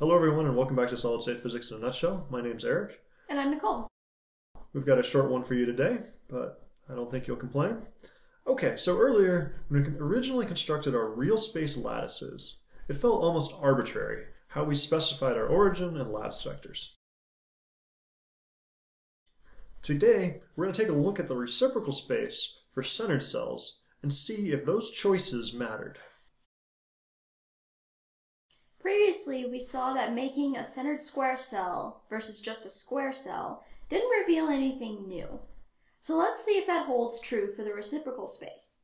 Hello, everyone, and welcome back to Solid State Physics in a Nutshell. My name's Eric. And I'm Nicole. We've got a short one for you today, but I don't think you'll complain. Okay, so earlier, when we originally constructed our real space lattices, it felt almost arbitrary how we specified our origin and lattice vectors. Today, we're going to take a look at the reciprocal space for centered cells and see if those choices mattered. Previously, we saw that making a centered square cell versus just a square cell didn't reveal anything new. So let's see if that holds true for the reciprocal space.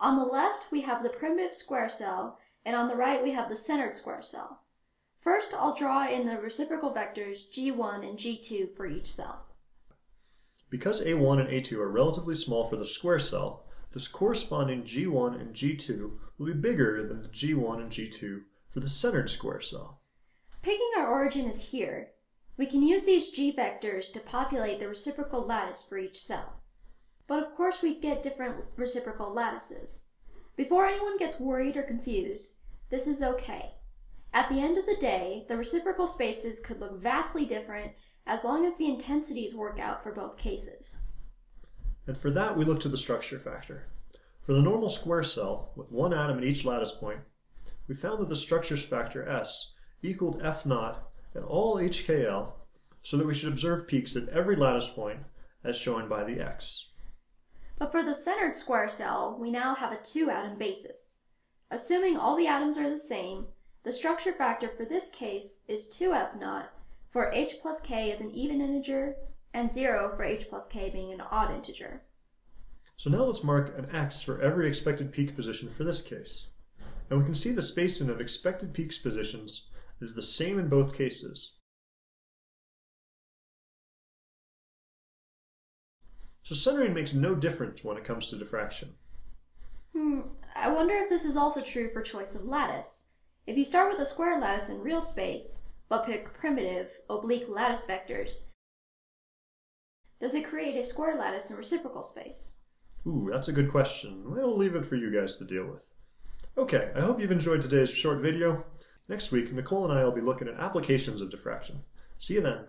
On the left, we have the primitive square cell, and on the right, we have the centered square cell. First, I'll draw in the reciprocal vectors g1 and g2 for each cell. Because a1 and a2 are relatively small for the square cell, this corresponding g1 and g2 will be bigger than the g1 and g2 for the centered square cell. Picking our origin is here. We can use these g vectors to populate the reciprocal lattice for each cell. But of course we get different reciprocal lattices. Before anyone gets worried or confused, this is okay. At the end of the day, the reciprocal spaces could look vastly different as long as the intensities work out for both cases. And for that, we look to the structure factor. For the normal square cell, with one atom at each lattice point, we found that the structures factor S equaled F naught at all HKL, so that we should observe peaks at every lattice point, as shown by the X. But for the centered square cell, we now have a two-atom basis. Assuming all the atoms are the same, the structure factor for this case is 2F naught for h plus k is an even integer, and 0 for h plus k being an odd integer. So now let's mark an x for every expected peak position for this case. And we can see the spacing of expected peaks positions is the same in both cases. So centering makes no difference when it comes to diffraction. Hmm, I wonder if this is also true for choice of lattice. If you start with a square lattice in real space, but pick primitive, oblique lattice vectors, does it create a square lattice in reciprocal space? Ooh, that's a good question. We'll leave it for you guys to deal with. Okay, I hope you've enjoyed today's short video. Next week, Nicole and I will be looking at applications of diffraction. See you then.